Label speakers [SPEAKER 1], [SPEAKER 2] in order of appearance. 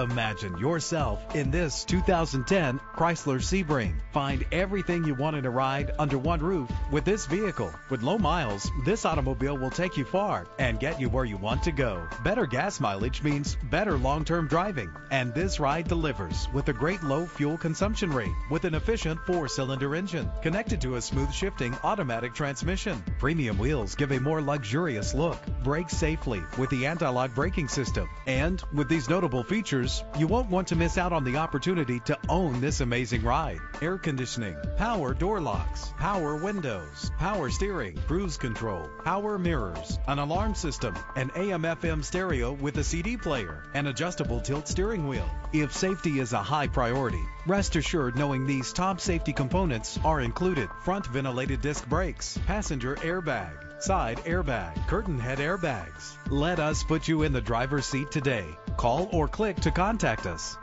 [SPEAKER 1] Imagine yourself in this 2010 Chrysler Sebring. Find everything you want in a ride under one roof with this vehicle. With low miles, this automobile will take you far and get you where you want to go. Better gas mileage means better long-term driving, and this ride delivers with a great low fuel consumption rate with an efficient four-cylinder engine connected to a smooth shifting automatic transmission. Premium wheels give a more luxurious look. Brake safely with the anti-lock braking system. And with these notable features, you won't want to miss out on the opportunity to own this amazing ride. Air conditioning, power door locks, power windows, power steering, cruise control, power mirrors, an alarm system, an AM FM stereo with a CD player, an adjustable tilt steering wheel. If safety is a high priority, rest assured knowing these top safety components are included. Front ventilated disc brakes, passenger airbag, side airbag, curtain head airbags. Let us put you in the driver's seat today. Call or click to contact us.